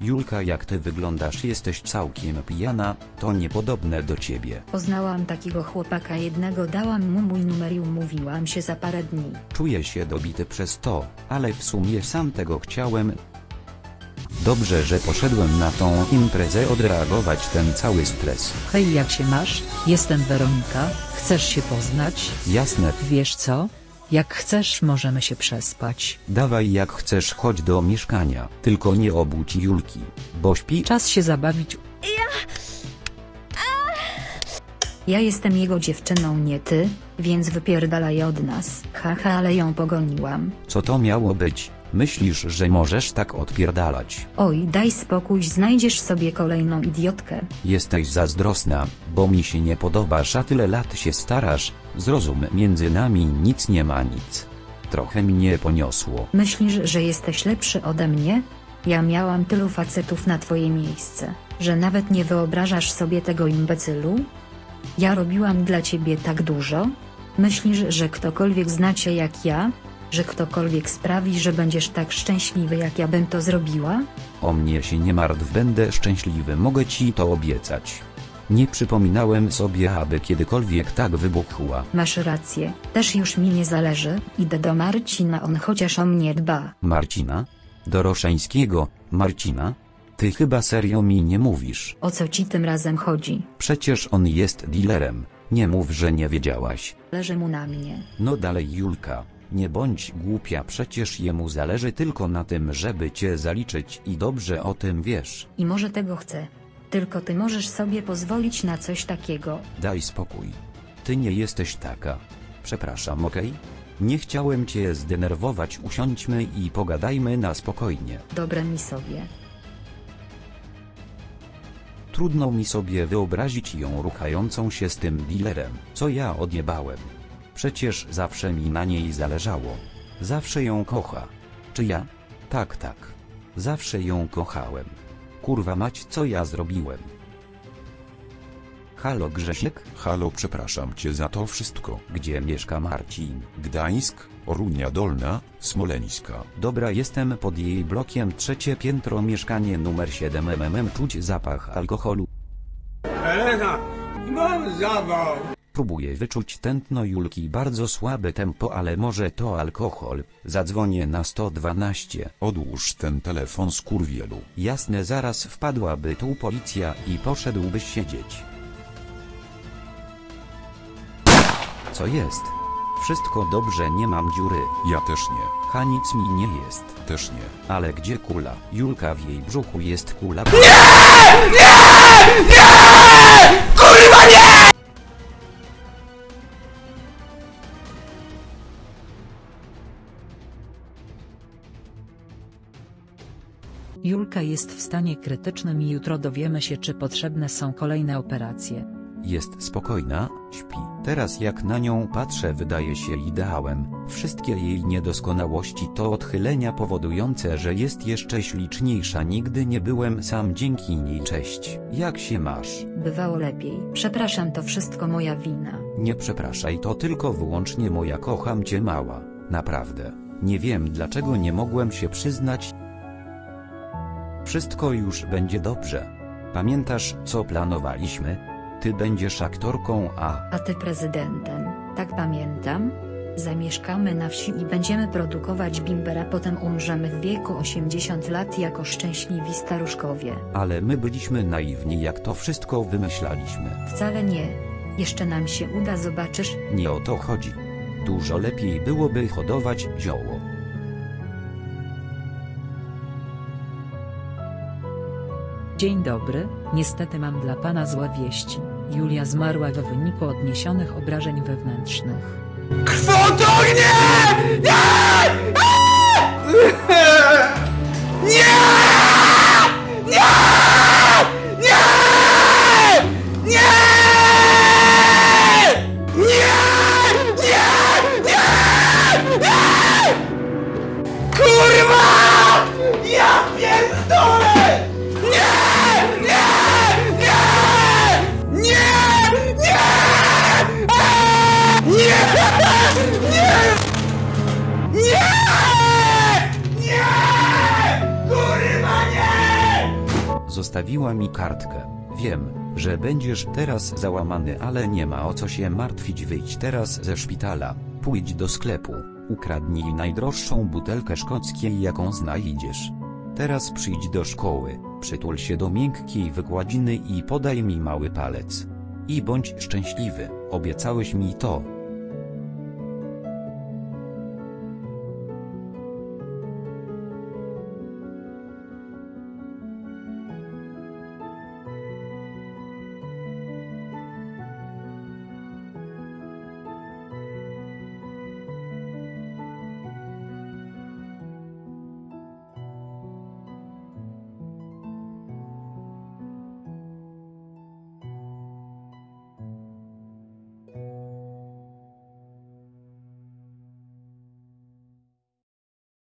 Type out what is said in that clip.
Julka jak ty wyglądasz jesteś całkiem pijana, to niepodobne do ciebie. Poznałam takiego chłopaka jednego, dałam mu mój numer i umówiłam się za parę dni. Czuję się dobity przez to, ale w sumie sam tego chciałem. Dobrze, że poszedłem na tą imprezę odreagować ten cały stres. Hej, jak się masz? Jestem Weronika. Chcesz się poznać? Jasne, Wiesz co? Jak chcesz, możemy się przespać. dawaj jak chcesz chodź do mieszkania, tylko nie obudź Julki, bo śpi Czas się zabawić. Ja jestem jego dziewczyną, nie ty, więc wypierdalaj od nas. Haha, ale ją pogoniłam. Co to miało być? Myślisz, że możesz tak odpierdalać? Oj, daj spokój, znajdziesz sobie kolejną idiotkę. Jesteś zazdrosna, bo mi się nie podobasz, a tyle lat się starasz. Zrozum, między nami nic nie ma nic. Trochę mnie poniosło. Myślisz, że jesteś lepszy ode mnie? Ja miałam tylu facetów na twoje miejsce, że nawet nie wyobrażasz sobie tego imbecylu? Ja robiłam dla ciebie tak dużo? Myślisz, że ktokolwiek zna cię jak ja? Że ktokolwiek sprawi, że będziesz tak szczęśliwy jak ja bym to zrobiła? O mnie się nie martw, będę szczęśliwy, mogę ci to obiecać. Nie przypominałem sobie, aby kiedykolwiek tak wybuchła. Masz rację, też już mi nie zależy, idę do Marcina, on chociaż o mnie dba. Marcina? Doroszeńskiego, Marcina? Ty chyba serio mi nie mówisz. O co ci tym razem chodzi? Przecież on jest dealerem. Nie mów, że nie wiedziałaś. Leży mu na mnie. No dalej Julka, nie bądź głupia, przecież jemu zależy tylko na tym, żeby cię zaliczyć i dobrze o tym wiesz. I może tego chce. Tylko ty możesz sobie pozwolić na coś takiego. Daj spokój. Ty nie jesteś taka. Przepraszam, okej? Nie chciałem cię zdenerwować, usiądźmy i pogadajmy na spokojnie. Dobre mi sobie. Trudno mi sobie wyobrazić ją ruchającą się z tym dealerem, co ja odjebałem. Przecież zawsze mi na niej zależało. Zawsze ją kocha. Czy ja? Tak, tak. Zawsze ją kochałem. Kurwa mać, co ja zrobiłem? Halo Grzesiek, Halo, przepraszam cię za to wszystko. gdzie mieszka Marcin? Gdańsk, Orunia Dolna, Smoleńska. Dobra, jestem pod jej blokiem, trzecie piętro, mieszkanie numer 7 mm, czuć zapach alkoholu. Elena, mam zawał! Próbuję wyczuć tętno Julki, bardzo słabe tempo, ale może to alkohol. Zadzwonię na 112. Odłóż ten telefon skurwielu. Jasne, zaraz wpadłaby tu policja i poszedłbyś siedzieć. Co jest? Wszystko dobrze, nie mam dziury. Ja też nie. Ha, nic mi nie jest. Też nie. Ale gdzie kula? Julka w jej brzuchu jest kula. Julka jest w stanie krytycznym i jutro dowiemy się, czy potrzebne są kolejne operacje. Jest spokojna, śpi. Teraz jak na nią patrzę wydaje się ideałem. Wszystkie jej niedoskonałości to odchylenia powodujące, że jest jeszcze śliczniejsza. Nigdy nie byłem sam dzięki niej cześć. Jak się masz? Bywało lepiej. Przepraszam, to wszystko moja wina. Nie przepraszaj, to tylko wyłącznie moja kocham cię mała. Naprawdę. Nie wiem dlaczego nie mogłem się przyznać. Wszystko już będzie dobrze. Pamiętasz co planowaliśmy? Ty będziesz aktorką, a A ty prezydentem. Tak pamiętam? Zamieszkamy na wsi i będziemy produkować bimbera, potem umrzemy w wieku 80 lat jako szczęśliwi staruszkowie. ale my byliśmy naiwni jak to wszystko wymyślaliśmy. Wcale nie. Jeszcze nam się uda, zobaczysz. Nie o to chodzi. Dużo lepiej byłoby hodować zioło. Dzień dobry, niestety mam dla pana złe wieści. Julia zmarła w wyniku odniesionych obrażeń wewnętrznych. Krwotok nie! Nie! Nie! Zostawiła mi kartkę. Wiem, że będziesz teraz załamany, ale nie ma o co się martwić. Wyjdź teraz ze szpitala, pójdź do sklepu, ukradnij najdroższą butelkę szkockiej, jaką znajdziesz. Teraz przyjdź do szkoły, przytul się do miękkiej wykładziny i podaj mi mały palec. I bądź szczęśliwy, obiecałeś mi to,